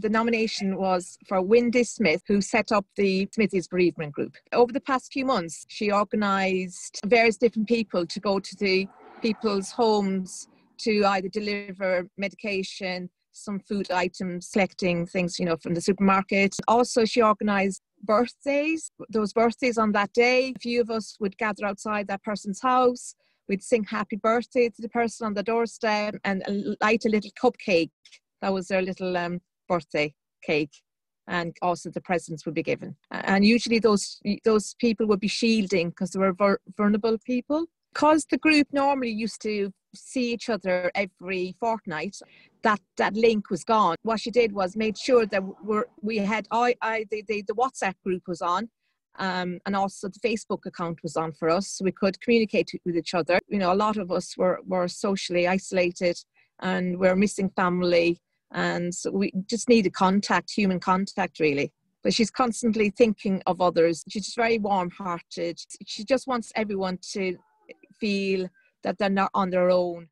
The nomination was for Wendy Smith, who set up the Smithy's Bereavement Group. Over the past few months, she organised various different people to go to the people's homes to either deliver medication, some food items, selecting things, you know, from the supermarket. Also, she organised birthdays. Those birthdays on that day, a few of us would gather outside that person's house. We'd sing happy birthday to the person on the doorstep and light a little cupcake. That was their little um, birthday cake. And also the presents would be given. And usually those those people would be shielding because they were vulnerable people. Because the group normally used to see each other every fortnight, that that link was gone. What she did was made sure that we're, we had I, I the, the, the WhatsApp group was on, um, and also the Facebook account was on for us, so we could communicate with each other. You know, a lot of us were were socially isolated, and we're missing family, and so we just need a contact, human contact, really. But she's constantly thinking of others. She's just very warm-hearted. She just wants everyone to feel that they're not on their own